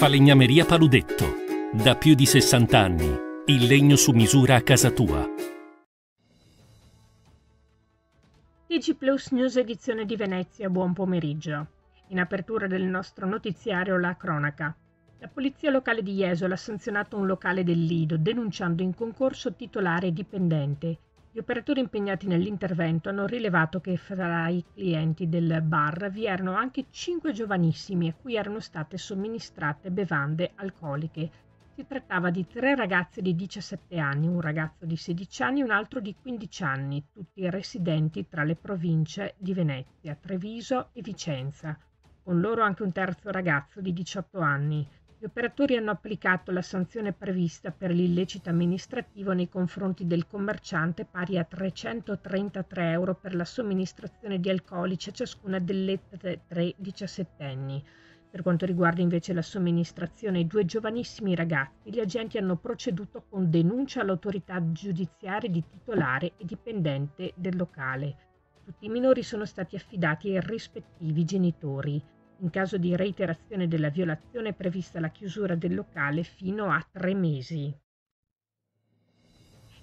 Falegnameria Paludetto. Da più di 60 anni. Il legno su misura a casa tua. TG Plus News edizione di Venezia, buon pomeriggio. In apertura del nostro notiziario la cronaca. La polizia locale di Jesolo ha sanzionato un locale del Lido denunciando in concorso titolare e dipendente gli operatori impegnati nell'intervento hanno rilevato che fra i clienti del bar vi erano anche cinque giovanissimi a cui erano state somministrate bevande alcoliche. Si trattava di tre ragazze di 17 anni, un ragazzo di 16 anni e un altro di 15 anni, tutti residenti tra le province di Venezia, Treviso e Vicenza. Con loro anche un terzo ragazzo di 18 anni. Gli operatori hanno applicato la sanzione prevista per l'illecito amministrativo nei confronti del commerciante pari a 333 euro per la somministrazione di alcolici a ciascuna delle tre diciassettenni. Per quanto riguarda invece la somministrazione ai due giovanissimi ragazzi, gli agenti hanno proceduto con denuncia all'autorità giudiziaria di titolare e dipendente del locale. Tutti i minori sono stati affidati ai rispettivi genitori. In caso di reiterazione della violazione è prevista la chiusura del locale fino a tre mesi.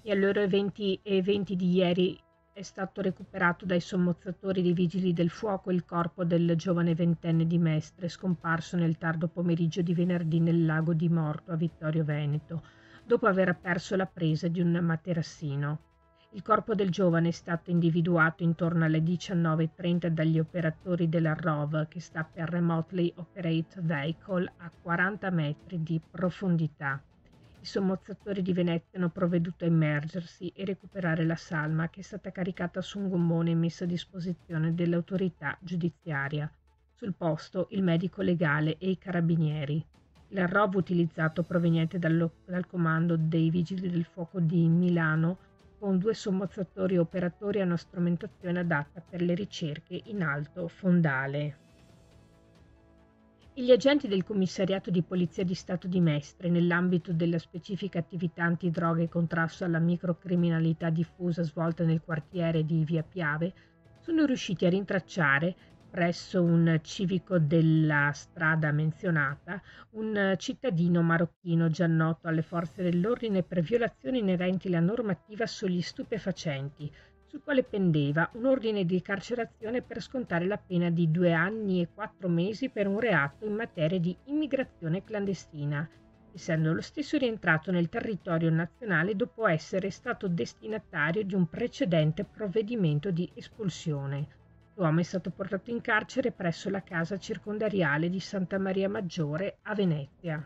E ore 20 e 20 di ieri è stato recuperato dai sommozzatori dei vigili del fuoco il corpo del giovane ventenne di Mestre scomparso nel tardo pomeriggio di venerdì nel lago di Morto a Vittorio Veneto, dopo aver perso la presa di un materassino. Il corpo del giovane è stato individuato intorno alle 19.30 dagli operatori della ROV che sta per Remotely Operate Vehicle a 40 metri di profondità. I sommozzatori di Venezia hanno provveduto a immergersi e recuperare la salma che è stata caricata su un gommone messo a disposizione dell'autorità giudiziaria. Sul posto il medico legale e i carabinieri. Il ROV utilizzato proveniente dal comando dei Vigili del Fuoco di Milano con due sommozzatori operatori e una strumentazione adatta per le ricerche in alto fondale. gli agenti del Commissariato di Polizia di Stato di Mestre, nell'ambito della specifica attività antidroga e contrasto alla microcriminalità diffusa svolta nel quartiere di Via Piave, sono riusciti a rintracciare presso un civico della strada menzionata un cittadino marocchino già noto alle forze dell'ordine per violazioni inerenti alla normativa sugli stupefacenti, sul quale pendeva un ordine di carcerazione per scontare la pena di due anni e quattro mesi per un reato in materia di immigrazione clandestina, essendo lo stesso rientrato nel territorio nazionale dopo essere stato destinatario di un precedente provvedimento di espulsione L'uomo è stato portato in carcere presso la casa circondariale di Santa Maria Maggiore a Venezia.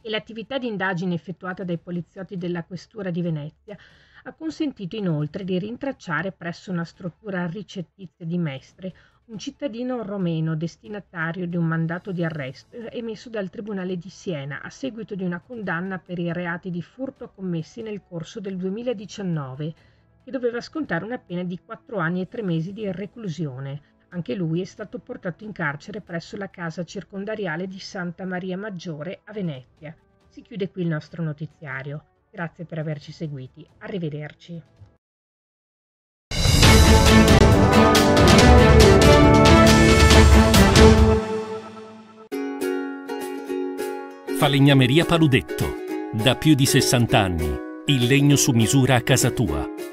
E l'attività di indagine effettuata dai poliziotti della questura di Venezia ha consentito inoltre di rintracciare presso una struttura ricettizia di Mestre un cittadino romeno destinatario di un mandato di arresto emesso dal Tribunale di Siena a seguito di una condanna per i reati di furto commessi nel corso del 2019 che doveva scontare una pena di quattro anni e tre mesi di reclusione. Anche lui è stato portato in carcere presso la casa circondariale di Santa Maria Maggiore a Venezia. Si chiude qui il nostro notiziario. Grazie per averci seguiti. Arrivederci. Falegnameria Paludetto. Da più di 60 anni. Il legno su misura a casa tua